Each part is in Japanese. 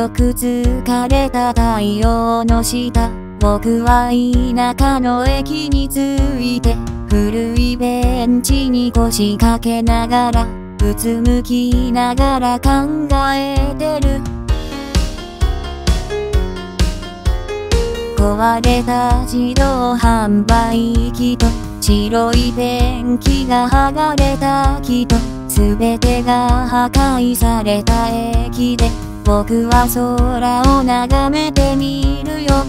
ひどく疲れた太陽の下。僕は田舎の駅に着いて古いベンチに腰掛けながらうつむきながら考えてる。壊れた自動販売機と白いペンキが剥がれた木と全てが破壊された駅で僕は空を眺めてみるよ。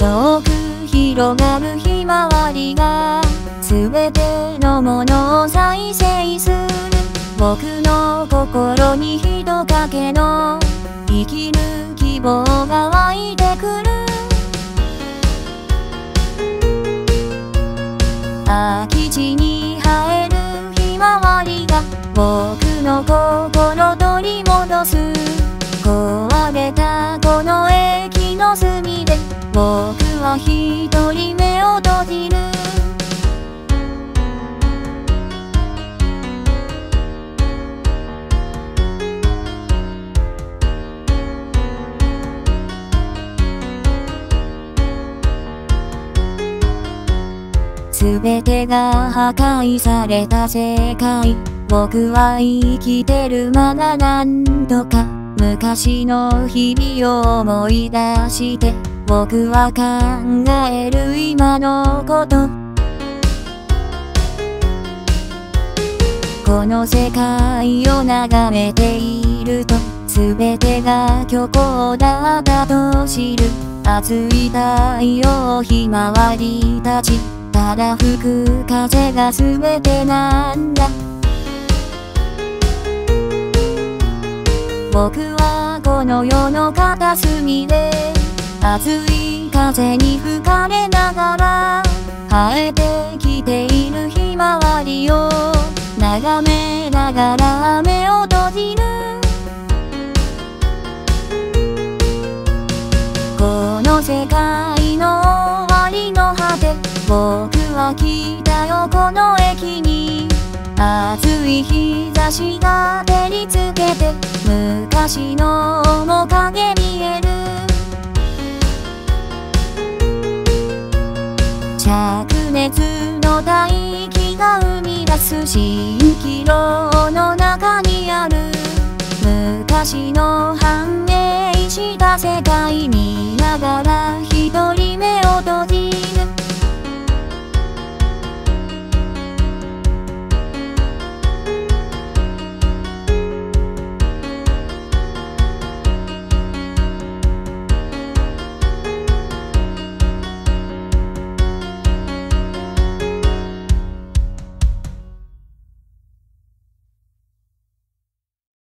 遠く広がるひまわりが全てのものを再生する。僕の心にひとかけの生きる希望が湧いてくる。空き地に僕の心取り戻す。壊れたこの駅の隅で僕は一人目を閉じる。すべてが破壊された世界。僕は生きてるまだなんとか昔の日々を思い出して僕は考える今のこと。この世界を眺めていると全てが虚構だったと知る。熱い太陽ひまわりたち。ただ吹く風が全てなんだ。僕はこの世の片隅で熱い風に吹かれながら生えてきているひまわりを眺めながら目を閉じる。この世界の終わりの果て僕は来たよこの駅に。暑い日差しが照りつけて昔の面影見える。灼熱の大気が生み出す蜃気楼の中にある。昔の繁栄した世界にながら一人目を閉じ